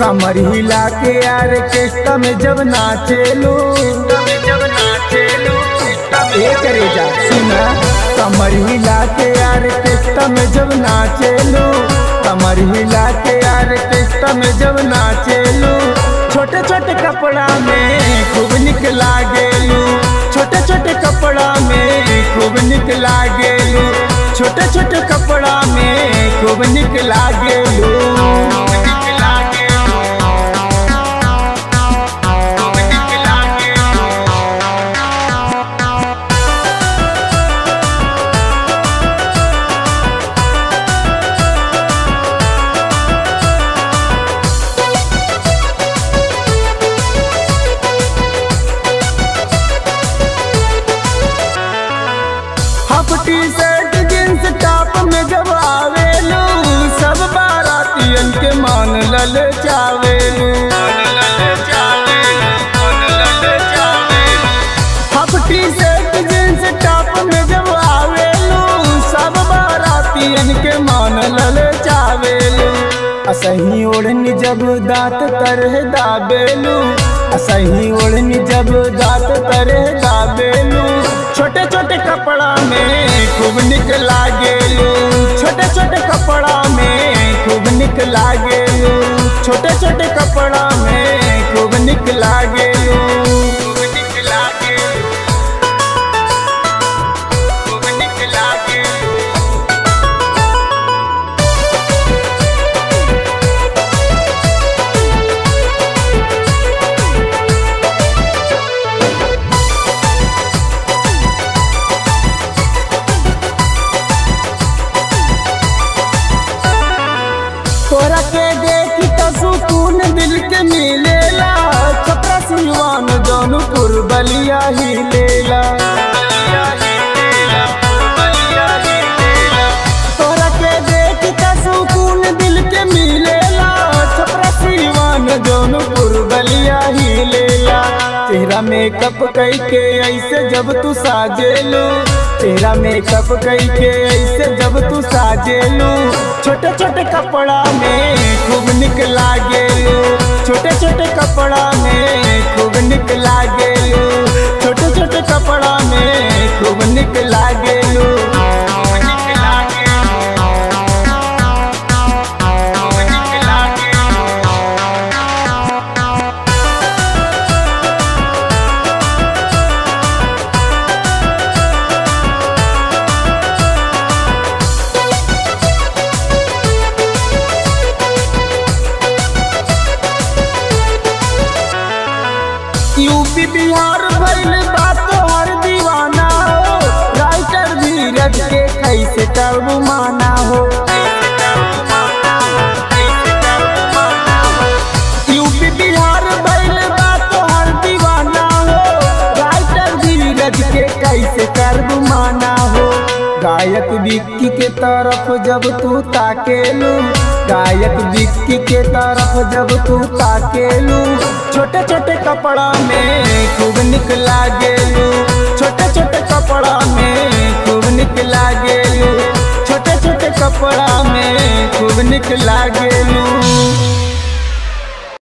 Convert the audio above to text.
कमर हिला के यार केस्टा में जब जब नाचेलू ए सुना। कमर हिला के यार केस्टा में जब नाचेलू कमर हिला के यार केस्टा में जब नाचेलू छोटे छोटे कपड़ा में खूब निक लागेलू छोटे छोटे कपड़ा में खूब निक लागेलू छोटे छोटे कपड़ा लल में जब असही ओढ़नी जब दांत तरह दाबेलू, असही ओढ़नी जब दांत तरह दाबेलू। छोटे छोटे कपड़ा में खूब निक लागेलू छोटे छोटे कपड़ा में खूब निक लागेलू छोटे छोटे कपड़ा में खूब निक लागेलू मिलेला छपरा सिलवान जौनपुर बलिया ही लेला। जौनपुर बलिया ही लेला। तेरा मेकअप कई के ऐसे जब तू साजेलू तेरा मेकअप कई के ऐसे जब तू साजेलू छोटे छोटे कपड़ा में खूब निक लागेलू छोटे छोटे कपड़ा में खूब निक लागेलू छोटे छोटे कपड़ा विक्की के तरफ़ जब तू ताकेलू, गायक विक्की के तरफ़ जब तू ताकेलू छोटे छोटे कपड़ा में खूब निक गेलू छोटे छोटे कपड़ा में खूब निक गेलू छोटे छोटे कपड़ा में खूब निक लागेलू